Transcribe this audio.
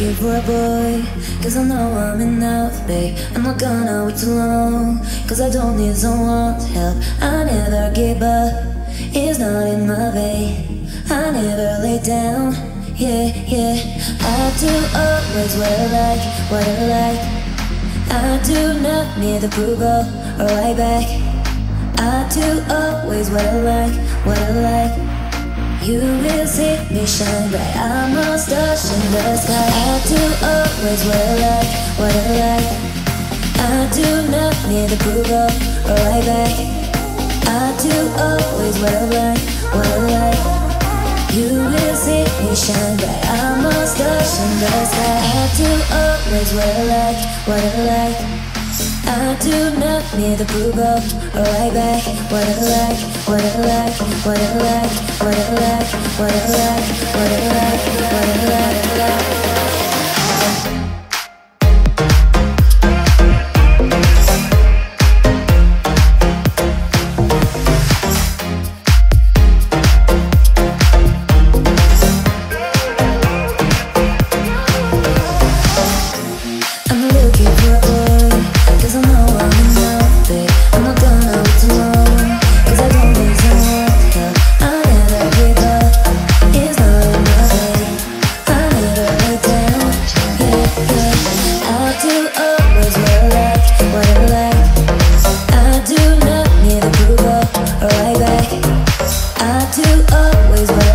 looking for a boy. Cause I know I'm enough, babe. I'm not gonna wait too long. Cause I don't need someone's help. I never give up. It's not in my vein I never lay down. Yeah, yeah. I do always what I like What I like. I do not need approval or right back. I do always what I like What I like you will see me shine bright. I'm a star in the sky. I do always what I like, what I like. I do not need approval or right back. I do always what I like, what I like. You will see me shine bright. I'm a star in the sky. I do always what I like, what I like I do not need approval or right back. What I like, what I like, what I like, what I like, what I like, what I like, what I like, sky.